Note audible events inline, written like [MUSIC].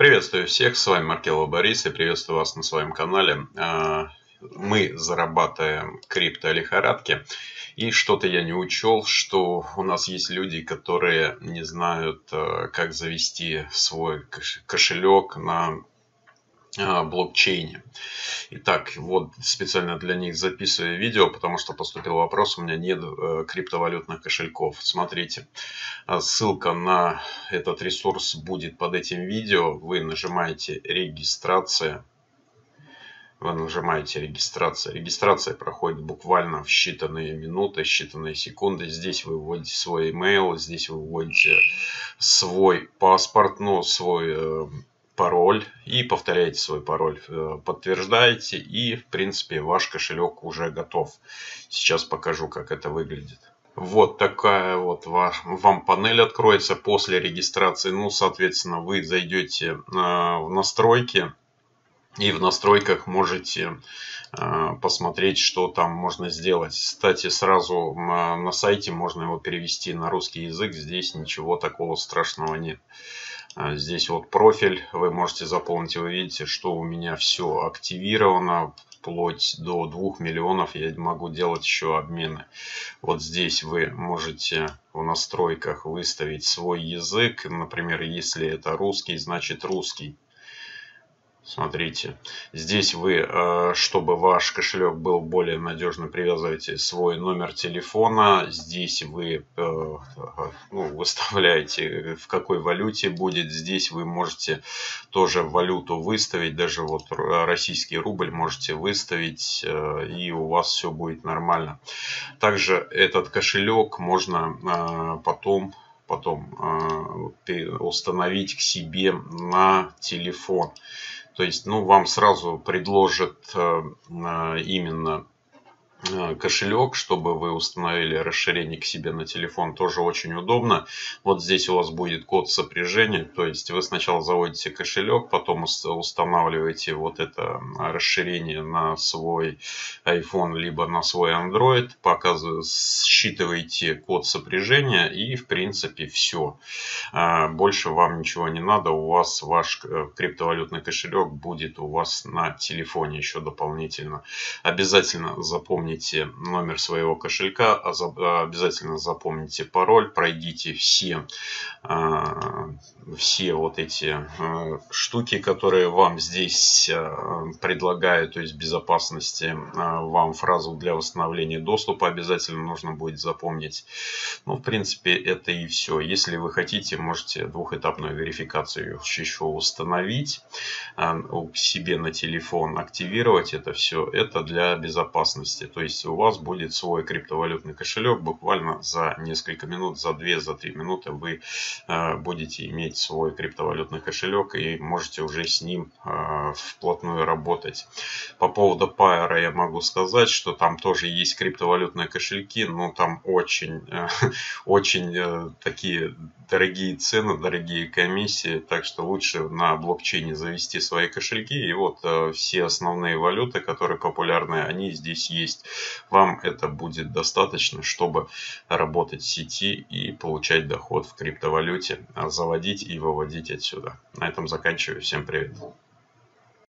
Приветствую всех, с вами Маркело Борис и приветствую вас на своем канале. А, мы зарабатываем крипто-лихорадки. И что-то я не учел, что у нас есть люди, которые не знают, а, как завести свой кошелек на блокчейне. Итак, вот специально для них записываю видео, потому что поступил вопрос, у меня нет э, криптовалютных кошельков. Смотрите, а, ссылка на этот ресурс будет под этим видео. Вы нажимаете регистрация. Вы нажимаете регистрация. Регистрация проходит буквально в считанные минуты, считанные секунды. Здесь вы вводите свой email, здесь вы вводите свой паспорт, ну, свой э, пароль и повторяете свой пароль, э, подтверждаете и в принципе ваш кошелек уже готов. Сейчас покажу как это выглядит. Вот такая вот вам панель откроется после регистрации. Ну, соответственно, вы зайдете э, в настройки и в настройках можете э, посмотреть, что там можно сделать. Кстати, сразу на сайте можно его перевести на русский язык. Здесь ничего такого страшного нет. А здесь вот профиль вы можете заполнить. Вы видите, что у меня все активировано. Вплоть до 2 миллионов я могу делать еще обмены. Вот здесь вы можете в настройках выставить свой язык. Например, если это русский, значит русский. Смотрите, здесь вы, э, чтобы ваш кошелек был более надежно, привязываете свой номер телефона. Здесь вы э, ну, выставляете, в какой валюте будет. Здесь вы можете тоже валюту выставить, даже вот российский рубль можете выставить, э, и у вас все будет нормально. Также этот кошелек можно потом потом установить к себе на телефон. То есть, ну, вам сразу предложат э, именно Э, кошелек, чтобы вы установили расширение к себе на телефон, тоже очень удобно. Вот здесь у вас будет код сопряжения, то есть вы сначала заводите кошелек, потом устанавливаете вот это расширение на свой iPhone, либо на свой Android, показываете, считываете код сопряжения и в принципе все. А, больше вам ничего не надо, у вас ваш э, криптовалютный кошелек будет у вас на телефоне еще дополнительно. Обязательно запомните запомните номер своего кошелька, а обязательно запомните пароль, пройдите все, а, все вот эти а, штуки, которые вам здесь предлагают, то есть безопасности, вам фразу для восстановления доступа обязательно нужно будет запомнить. Ну, в принципе, это и все. Если вы хотите, можете двухэтапную верификацию еще установить, к себе на телефон активировать это все. Это для безопасности. То есть у вас будет свой криптовалютный кошелек. Буквально за несколько минут, за 2-3 за минуты вы э, будете иметь свой криптовалютный кошелек и можете уже с ним э, вплотную работать. По поводу Pair я могу сказать, что там тоже есть криптовалютные кошельки, но там очень, э, [LAUGHS] очень такие дорогие цены, дорогие комиссии, так что лучше на блокчейне завести свои кошельки. И вот все основные валюты, которые популярны, они здесь есть вам это будет достаточно, чтобы работать в сети и получать доход в криптовалюте, а заводить и выводить отсюда. На этом заканчиваю. Всем привет.